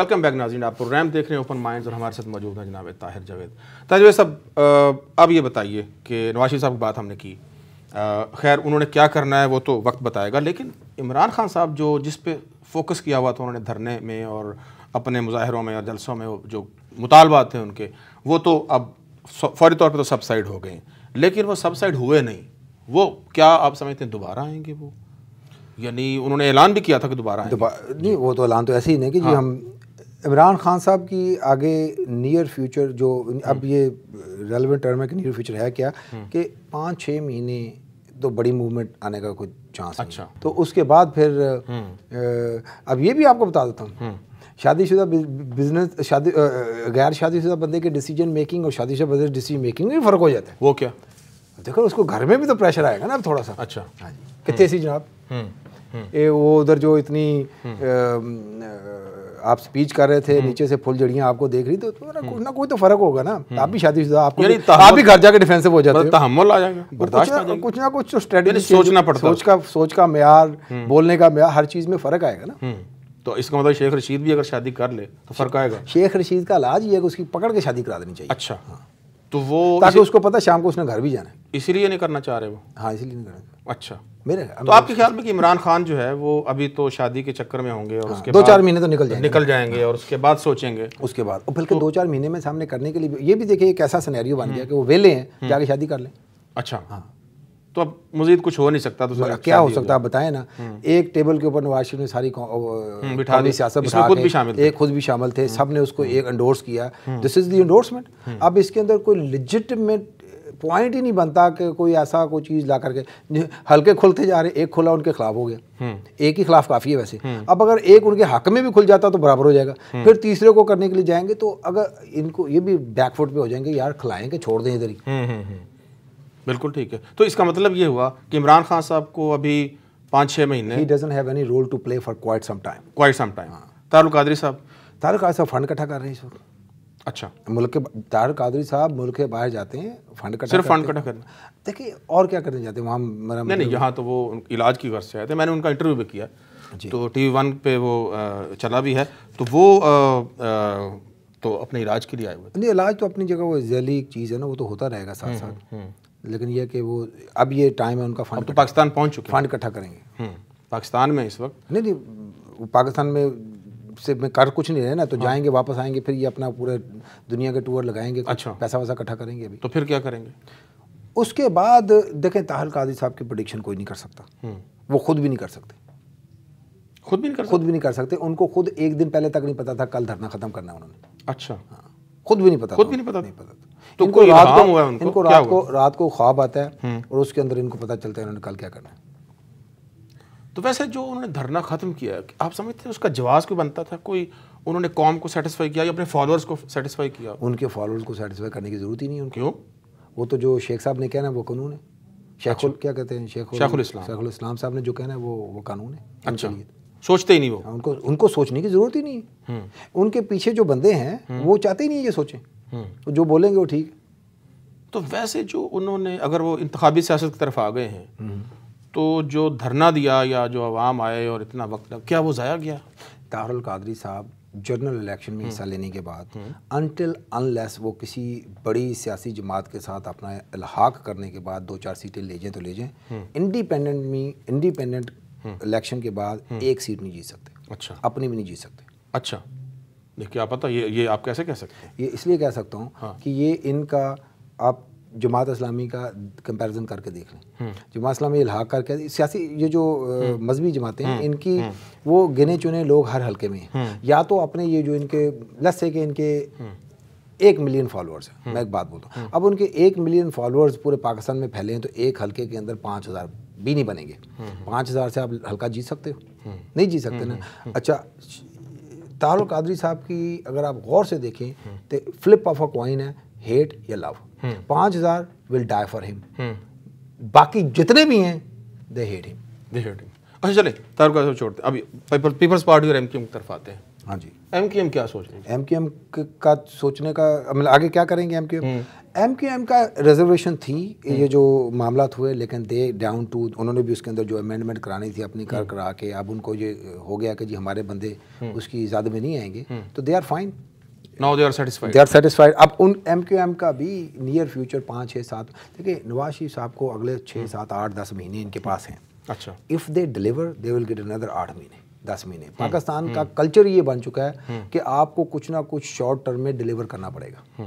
Welcome back ناظرین آپ programme دیکھ رہے ہیں اوپن مائنڈز اور ہمارے ساتھ موجود ہیں جناب طاہر جاوید. طاہر جاوید صاحب اب یہ بتائیے کہ نواز شریف صاحب کی بات ہم نے کی. خیر انہوں نے کیا کرنا ہے وہ تو وقت بتائے گا لیکن عمران خان صاحب جو جس پہ فوکس کیا ہوا تھا انہوں نے دھرنے میں اور اپنے مظاہروں میں اور جلسوں میں جو مطالبات تھے ان کے وہ تو اب فوری طور پہ تو سب سائڈ ہو گئے ہیں. لیکن وہ سب سائڈ ہوئے نہیں. وہ کیا آپ سمجھتے ہیں دوبارہ آئیں گے وہ؟ یعنی انہوں نے اعلان بھی کیا تھا کہ دوبارہ آئیں نہیں وہ تو اعلان تو ایسے ہی نہیں کہ جی ہم عمران خان صاحب کی آگے نیئر فیوچر جو اب یہ ریلیونٹ ٹرم ہے کہ نیئر فیوچر ہے کیا کہ پانچ چھ مہینے تو بڑی موومنٹ آنے کا کوئی چانس اچھا. تو اس کے بعد پھر اب یہ بھی آپ کو بتا دیتا ہوں. شادی شدہ بزنس شادی غیر شادی شدہ بندے کے ڈیسیجن میکنگ اور شادی شدہ بندے ڈیسیجن میکنگ میں فرق ہو جاتا ہے. وہ کیا؟ دیکھو اس کو گھر میں بھی تو پریشر آئے گا نا اب تھوڑا سا. اچھا. ہاں جی. کتنے سی جناب؟ وہ ادھر جو اتنی آپ سپیچ کر رہے تھے نیچے سے پھول جڑیاں آپ کو دیکھ رہی تو کچھ نہ کوئی تو فرق ہوگا نا۔ آپ بھی شادی شدہ آپ کو یعنی آپ بھی گھر جا کے ڈیفینسو ہو جاتے تحمل آ جائے گا برداشت کچھ نہ کچھ اسٹریٹجی یعنی سوچنا پڑتا سوچ کا سوچ کا معیار بولنے کا معیار ہر چیز میں فرق آئے گا نا۔ تو اس کا مطلب شیخ رشید بھی اگر شادی کر لے تو فرق آئے گا۔ شیخ رشید کا علاج یہ ہے کہ اس کی پکڑ کے شادی کرا دینی چاہیے۔ اچھا۔ تو وہ تاکہ اس کو پتہ شام کو اس نے گھر بھی جانا ہے۔ اسی لیے نہیں کرنا چاہ رہے وہ؟ ہاں اسی لیے نہیں کرنا اچھا۔ میرے تو آپ کے خیال میں کہ عمران خان جو ہے وہ ابھی تو شادی کے چکر میں ہوں گے اور اس کے دو چار مہینے تو نکل جائیں گے۔ نکل جائیں گے اور اس کے بعد سوچیں گے۔ اس کے بعد۔ بلکہ دو چار مہینے میں سامنے کرنے کے لیے یہ بھی دیکھیں ایک ایسا سنیریو بن گیا کہ وہ ویلے ہیں جا کے شادی کر لیں۔ اچھا۔ ہاں۔ تو اب مزید کچھ ہو نہیں سکتا تو کیا ہو سکتا ہے؟ آپ بتائیں نا۔ ایک ٹیبل کے اوپر نواز شریف نے ساری قومی سیاست بٹھا خود بھی شامل ایک خود بھی شامل تھے۔ سب نے اس کو ایک انڈورس کیا۔ دس از دی انڈورسمنٹ اب اس کے اندر کوئی لیجٹمیٹ پوائنٹ ہی نہیں بنتا کہ کوئی ایسا کوئی چیز لا کر کے ہلکے کھلتے جا رہے ایک کھلا ان کے خلاف ہو گیا۔ ایک ہی خلاف کافی ہے ویسے۔ اب اگر ایک ان کے حق میں بھی کھل جاتا تو برابر ہو جائے گا۔ پھر تیسرے کو کرنے کے لیے جائیں گے تو اگر ان کو یہ بھی بیک فٹ پہ ہو جائیں گے یار کھلائیں گے چھوڑ دیں ادھر ہی۔ بالکل ٹھیک ہے۔ تو اس کا مطلب یہ ہوا کہ عمران خان صاحب کو ابھی پانچ چھ مہینے ہی doesn't have any role to play for quite some time quite some time Tariq Qadri صاحب؟ تارک قادری صاحب فنڈ اکٹھا کر رہے ہیں اس وقت۔ اچھا۔ ملک کے قادری صاحب ملک کے باہر جاتے ہیں فنڈ کٹھا صرف فنڈ کٹھا کرنا۔ دیکھیے اور کیا کرنے جاتے ہیں؟ وہاں میرا نہیں نہیں یہاں تو وہ علاج کی غرض سے آئے تھے۔ میں نے ان کا انٹرویو بھی کیا۔ تو ٹی وی ون پہ وہ چلا بھی ہے۔ تو وہ تو اپنے علاج کے لیے آئے ہوئے نہیں علاج تو اپنی جگہ وہ ذیلی چیز ہے نا وہ تو ہوتا رہے گا ساتھ ساتھ۔ لیکن یہ کہ وہ اب یہ ٹائم ہے ان کا فنڈ تو پاکستان پہنچ چکے فنڈ اکٹھا کریں گے۔ پاکستان میں اس وقت۔ نہیں نہیں پاکستان میں سے میں کر کچھ نہیں رہے نا تو جائیں گے واپس آئیں گے پھر یہ اپنا پورے دنیا کے ٹور لگائیں گے۔ اچھا۔ پیسہ ویسا اکٹھا کریں گے ابھی۔ تو پھر کیا کریں گے؟ اس کے بعد دیکھیں طاہر قادری صاحب کی پروڈکشن کوئی نہیں کر سکتا۔ وہ خود بھی نہیں کر سکتے۔ خود بھی نہیں کر خود بھی نہیں کر سکتے۔ ان کو خود ایک دن پہلے تک نہیں پتا تھا کل دھرنا ختم کرنا انہوں نے۔ اچھا۔ خود بھی نہیں پتا خود بھی نہیں پتا نہیں پتا تو ان کو رات کو ان کو؟ رات کو رات کو خواب آتا ہے اور اس کے اندر ان کو پتا چلتا ہے انہوں نے کل کیا کرنا ہے۔ تو ویسے جو انہوں نے دھرنا ختم کیا آپ سمجھتے ہیں اس کا جواز کوئی بنتا تھا؟ کوئی انہوں نے قوم کو سیٹسفائی کیا یا اپنے فالوورز کو سیٹسفائی کیا؟ ان کے فالوورز کو سیٹسفائی کرنے کی ضرورت ہی نہیں ہے کیوں؟ وہ تو جو شیخ صاحب نے کہنا ہے وہ قانون ہے۔ شیخ کیا کہتے ہیں؟ شیخ شیخ الاسلام۔ شیخ الاسلام صاحب نے جو کہنا ہے وہ وہ قانون ہے۔ اچھا۔ سوچتے ہی نہیں وہ۔ ان کو ان کو سوچنے کی ضرورت ہی نہیں ہے۔ ان کے پیچھے جو بندے ہیں وہ چاہتے ہی نہیں یہ سوچیں۔ جو بولیں گے وہ ٹھیک تو ویسے جو انہوں نے اگر وہ انتخابی سیاست کی طرف آ گئے ہیں تو جو دھرنا دیا یا جو عوام آئے اور اتنا وقت لگ کیا وہ ضائع گیا طاہر القادری صاحب جنرل الیکشن میں حصہ لینے کے بعد انٹل ان لیس وہ کسی بڑی سیاسی جماعت کے ساتھ اپنا الحاق کرنے کے بعد دو چار سیٹیں لے جائیں تو لے جائیں۔ انڈیپینڈنٹ میں انڈیپینڈنٹ الیکشن کے بعد ایک سیٹ نہیں جیت سکتے۔ اچھا۔ اپنی بھی نہیں جیت سکتے۔ اچھا۔ کیا پتہ یہ یہ آپ کیسے کہہ سکتے ہیں؟ یہ اس لیے کہہ سکتا ہوں کہ یہ ان کا آپ جماعت اسلامی کا کمپیریزن کر کے دیکھ لیں۔ جماعت اسلامی الحاق کر کے سیاسی یہ جو مذہبی جماعتیں ہیں ان کی وہ گنے چنے لوگ ہر حلقے میں ہیں۔ یا تو اپنے یہ جو ان کے لس سے کہ ان کے ایک ملین فالوورز ہیں۔ میں ایک بات بولتا ہوں۔ اب ان کے ایک ملین فالوورز پورے پاکستان میں پھیلے ہیں تو ایک حلقے کے اندر پانچ ہزار بھی نہیں بنیں گے۔ پانچ ہزار سے آپ حلقہ جیت سکتے ہو۔ نہیں جیت سکتے نا۔ اچھا طاہر القادری صاحب کی اگر آپ غور سے دیکھیں تو فلپ آف اے کوائن ہے ہیٹ یا لو پانچ ہزار ول ڈائی فار ہم۔ باقی جتنے بھی ہیں دے ہیٹ ہم دے ہیٹ ہم اچھا چلیں طاہر القادری چھوڑتے ہیں۔ ابھی پیپلز پارٹی اور ایم کیو کی طرف آتے ہیں؟ ہاں جی۔ ایم کیو ایم کیا سوچ رہی ہے ایم کیو ایم کا سوچنے کا مطلب آگے کیا کریں گے M Q M? M Q M کا ریزرویشن تھی یہ جو معاملات ہوئے لیکن دے ڈاؤن ٹو انہوں نے بھی اس کے اندر جو امینڈمنٹ کرانی تھی اپنی کر کرا کے اب ان کو یہ ہو گیا کہ جی ہمارے بندے اس کی زیادہ میں نہیں آئیں گے۔ تو they are fine now they are satisfied they are satisfied اب ان ایم کیو ایم کا بھی نیئر فیوچر پانچ چھ سات دیکھیے نواز شریف صاحب کو اگلے چھ سات آٹھ دس مہینے ان کے پاس ہیں۔ اچھا۔ If they deliver they will get اندر آٹھ مہینے۔ دس مہینے۔ پاکستان کا کلچر یہ بن چکا ہے کہ آپ کو کچھ نہ کچھ شارٹ ٹرم میں ڈلیور کرنا پڑے گا۔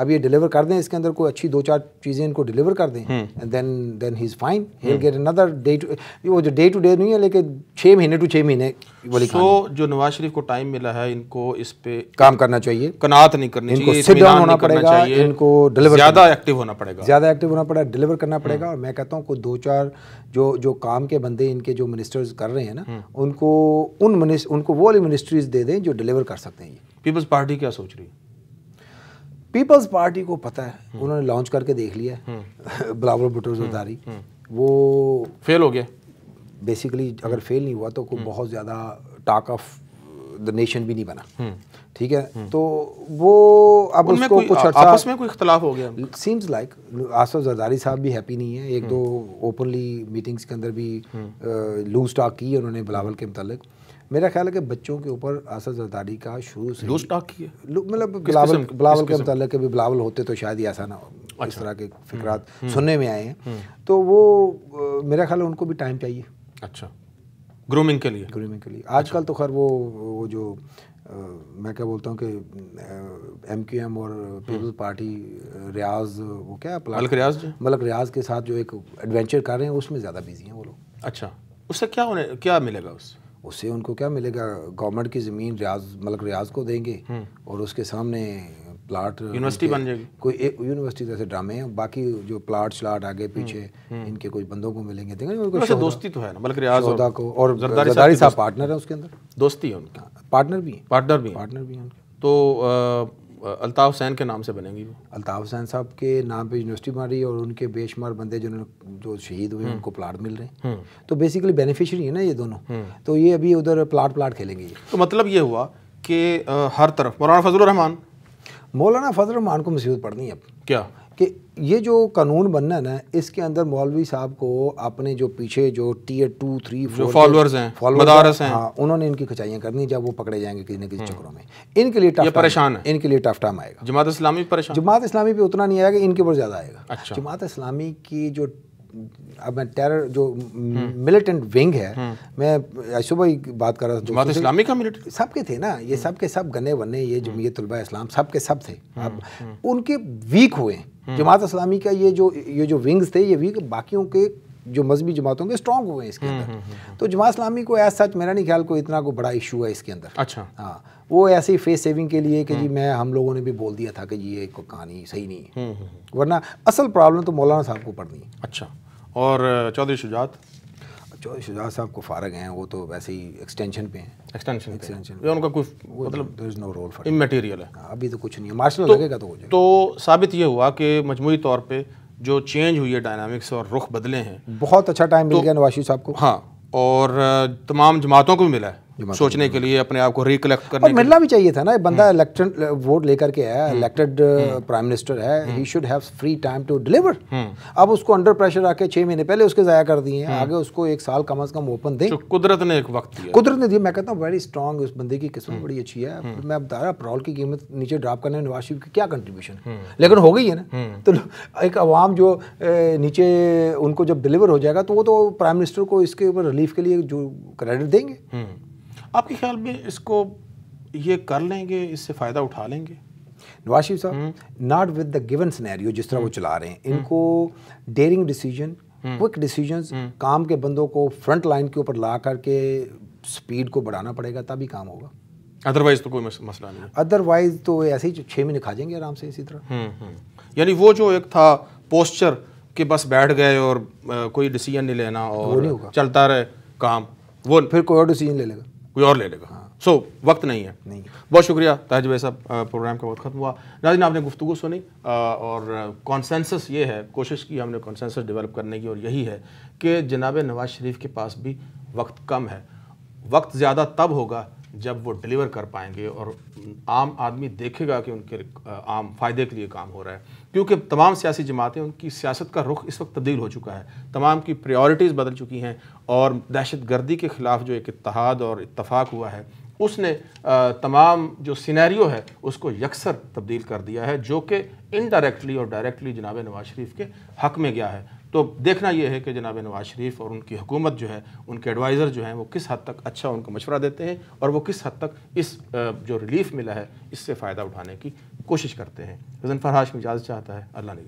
اب یہ ڈلیور کر دیں اس کے اندر کوئی اچھی دو چار چیزیں ان کو ڈلیور کر دیں then then he is fine he get another day two وہ جو ڈے ٹو ڈے نہیں ہے لیکن چھ مہینے ٹو چھ مہینے والی تو جو نواز شریف کو ٹائم ملا ہے ان کو اس پہ کام کرنا چاہیے. کناعت نہیں کرنی ان کو down اطمینان ہونا پڑے گا ان کو ڈلیور زیادہ ایکٹیو ہونا پڑے گا۔ زیادہ ایکٹیو ہونا پڑا ڈلیور کرنا پڑے گا اور میں کہتا ہوں کوئی دو چار جو جو کام کے بندے ان کے جو منسٹرز کر رہے ہیں نا ان کو ان ان کو وہ والی منسٹریز دے دیں جو ڈلیور کر سکتے ہیں یہ۔ پیپلز پارٹی کیا سوچ رہی ہے؟ پیپلز پارٹی کو پتہ ہے انہوں نے لانچ کر کے دیکھ لیا ہے۔ بلاول بھٹو زرداری وہ فیل ہو گیا۔ بیسیکلی اگر فیل نہیں ہوا تو کوئی بہت زیادہ ٹاک آف دا نیشن بھی نہیں بنا۔ ٹھیک ہے؟ تو وہ اب اس کو کچھ آپس میں کوئی اختلاف ہو گیا؟ سیمز لائک آصف زرداری صاحب بھی ہیپی نہیں ہے ایک دو اوپنلی میٹنگز کے اندر بھی لوز ٹاک کی انہوں نے بلاول کے متعلق. میرا خیال ہے کہ بچوں کے اوپر آصف زرداری کا شروع سے لوز ٹاک کی ہے؟ مطلب بلاول بلاول کے متعلق بھی بلاول ہوتے تو شاید ہی ایسا نہ ہو۔ اچھا۔ اس طرح کے فکرات سننے میں آئے ہیں۔ تو وہ میرا خیال ہے ان کو بھی ٹائم چاہیے۔ اچھا۔ گرومنگ کے لیے۔ گرومنگ کے لیے۔ آج کل تو خیر وہ جو میں کیا بولتا ہوں کہ ایم کیو ایم اور پیپلز پارٹی ریاض وہ کیا ملک ریاض جی؟ ملک ریاض کے ساتھ جو ایک ایڈونچر کر رہے ہیں اس میں زیادہ بیزی ہیں وہ لوگ۔ اچھا اس سے کیا ہونے کیا ملے گا اس؟ اس سے ان کو کیا ملے گا؟ گورنمنٹ کی زمین ریاض ملک ریاض کو دیں گے اور اس کے سامنے پلاٹ یونیورسٹی بن جائے گی۔ کوئی یونیورسٹی جیسے ڈرامے ہیں باقی جو پلاٹ شلاٹ آگے پیچھے ان کے کوئی بندوں کو ملیں گے۔ دیکھیں دوستی تو ہے نا ملک ریاض کو اور زرداری زرداری صاحب پارٹنر ہے اس کے اندر۔ دوستی ہے ان کی۔ پارٹنر بھی ہیں۔ پارٹنر بھی پارٹنر بھی ہیں۔ تو الطاف حسین کے نام سے بنیں گی وہ۔ الطاف حسین صاحب کے نام پہ یونیورسٹی بن رہی ہے اور ان کے بے شمار بندے نے جو شہید ہوئے ان کو پلاٹ مل رہے ہیں۔ تو بیسیکلی بینیفیشری ہیں نا یہ دونوں۔ تو یہ ابھی ادھر پلاٹ پلاٹ کھیلیں گے۔ تو مطلب یہ ہوا کہ ہر طرف مولانا فضل الرحمان۔ مولانا فضل الرحمان کو مصیبت پڑنی ہے اب۔ کیا؟ کہ یہ جو قانون بننا ہے نا اس کے اندر مولوی صاحب کو اپنے جو پیچھے جو ٹیئر ٹو تھری جو followers ہیں، مدارس ہیں۔ ہاں انہوں نے ان کی کھچائیاں کرنی جب وہ پکڑے جائیں گے کسی نہ کسی چکروں میں۔ ان کے لیے ٹف پریشان ان کے لیے ٹف ٹائم آئے گا۔ جماعت اسلامی پریشان جماعت اسلامی پہ اتنا نہیں آئے گا ان کے اوپر زیادہ آئے گا۔ اچھا۔ جماعت اسلامی کی جو اب میں ٹیرر جو ملیٹنٹ ونگ ہے میں صبح ہی بات کر رہا تھا جماعت اسلامی کا ملٹری سب کے تھے نا یہ سب کے سب گنے ونے یہ جمعیت طلبہ اسلام سب کے سب تھے۔ اب ان کے ویک ہوئے۔ ہیں جماعت اسلامی کا یہ جو یہ جو ونگز تھے یہ ویک باقیوں کے جو مذہبی جماعتوں کے اسٹرانگ ہوئے ہیں اس کے اندر۔ تو جماعت اسلامی کو ایز سچ میرا نہیں خیال کوئی اتنا کوئی بڑا ایشو ہے اس کے اندر۔ اچھا۔ ہاں وہ ایسے ہی فیس سیونگ کے لیے کہ جی میں ہم لوگوں نے بھی بول دیا تھا کہ یہ کوئی کہانی صحیح نہیں ہے۔ ورنہ اصل پرابلم تو مولانا صاحب کو پڑنی ہے۔ اچھا۔ اور چودھری شجاعت؟ چودھری شجاع صاحب کو فارغ ہیں وہ تو ویسے ہی ایکسٹینشن پہ ہیں۔ ایکسٹینشن یا ان کا کوئی مطلب دیر از نو رول فار امیٹیریل ہے۔ ابھی تو کچھ نہیں ہے۔ مارشل لگے گا تو ہو جائے تو ثابت یہ ہوا کہ مجموعی طور پہ جو چینج ہوئی ہے ڈائنامکس اور رخ بدلے ہیں۔ بہت اچھا ٹائم مل گیا نواز شریف صاحب کو۔ ہاں اور تمام جماعتوں کو بھی ملا ہے۔ سوچنے کے لیے اپنے آپ کو ریکلیکٹ کرنے ملنا بھی چاہیے تھا نا بندہ الیکٹڈ ووٹ لے کر کے آیا الیکٹڈ پرائم منسٹر ہے he should have free time to deliver اب اس کو انڈر پریشر آ کے چھ مہینے پہلے اس کے ضائع کر دیے ہیں آگے اس کو ایک سال کم از کم اوپن دیں۔ قدرت نے ایک وقت دیا۔ قدرت نے دی میں کہتا ہوں ویری اسٹرانگ اس بندے کی قسمت بڑی اچھی ہے۔ میں بتا رہا پرول کی قیمت نیچے ڈراپ کرنے میں نواز شریف کی کیا کنٹریبیوشن لیکن ہو گئی ہے نا۔ تو ایک عوام جو نیچے ان کو جب ڈلیور ہو جائے گا تو وہ تو پرائم منسٹر کو اس کے اوپر ریلیف کے لیے جو کریڈٹ دیں گے۔ آپ کے خیال میں اس کو یہ کر لیں گے اس سے فائدہ اٹھا لیں گے؟ نواز شریف صاحب not with the given scenario جس طرح وہ چلا رہے ہیں ان کو ڈیئرنگ ڈیسیجن کوئک ڈیسیجنز کام کے بندوں کو فرنٹ لائن کے اوپر لا کر کے سپیڈ کو بڑھانا پڑے گا تبھی کام ہوگا۔ ادروائز تو کوئی مس- مسئلہ نہیں ہے۔ ادر وائز تو ایسے ہی چھ مہینے کھا جائیں گے آرام سے اسی طرح۔ یعنی وہ جو ایک تھا پوسچر کہ بس بیٹھ گئے اور کوئی ڈیسیجن نہیں لینا اور چلتا رہے کام وہ پھر کوئی اور ڈیسیجن لے لے گا۔ کوئی اور لے لے گا۔ سو وقت نہیں ہے۔ نہیں۔ بہت شکریہ تاج بھائی صاحب پروگرام کا وقت ختم ہوا۔ ناظرین آپ نے گفتگو سنی اور کانسنسس یہ ہے کوشش کی ہم نے کانسنسس ڈیولپ کرنے کی اور یہی ہے کہ جناب نواز شریف کے پاس بھی وقت کم ہے۔ وقت زیادہ تب ہوگا جب وہ ڈلیور کر پائیں گے اور عام آدمی دیکھے گا کہ ان کے عام فائدے کے لیے کام ہو رہا ہے، کیونکہ تمام سیاسی جماعتیں ان کی سیاست کا رخ اس وقت تبدیل ہو چکا ہے۔ تمام کی پریورٹیز بدل چکی ہیں اور دہشت گردی کے خلاف جو ایک اتحاد اور اتفاق ہوا ہے، اس نے تمام جو سینیریو ہے، اس کو یکسر تبدیل کر دیا ہے، جو کہ انڈائریکٹلی اور ڈائریکٹلی جناب نواز شریف کے حق میں گیا ہے۔ تو دیکھنا یہ ہے کہ جناب نواز شریف اور ان کی حکومت جو ہے، ان کے ایڈوائزر جو ہیں، وہ کس حد تک اچھا ان کو مشورہ دیتے ہیں اور وہ کس حد تک اس جو ریلیف ملا ہے، اس سے فائدہ اٹھانے کی کوشش کرتے ہیں۔ فرحاش مجاز اجازت چاہتا ہے۔ اللہ نے